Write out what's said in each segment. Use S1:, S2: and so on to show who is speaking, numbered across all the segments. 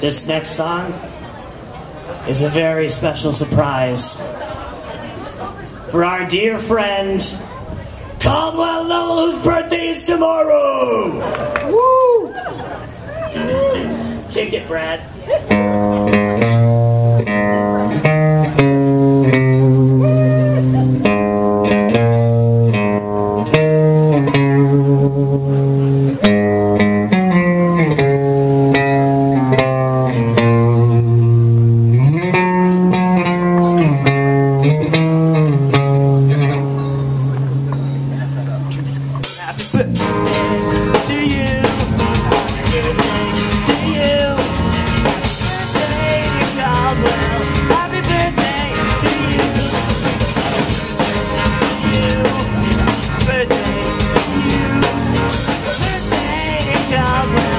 S1: This next song is a very special surprise for our dear friend Caldwell Lowell, whose birthday is tomorrow. Woo! Kick it, Brad. around.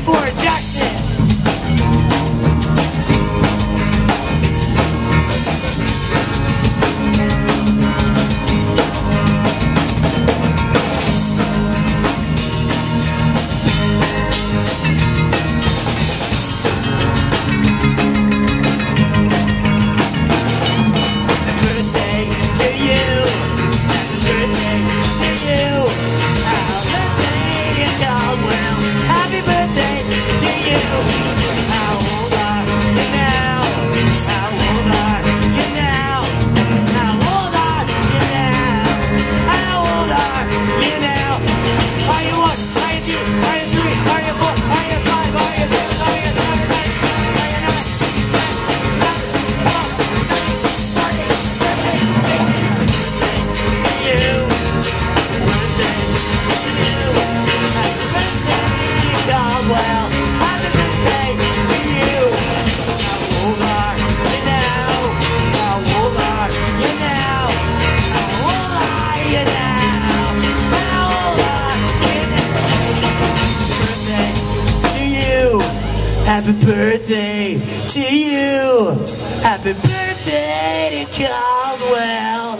S1: for Jackson. Happy birthday to you. Happy birthday, Happy birthday to you. Happy birthday to Caldwell.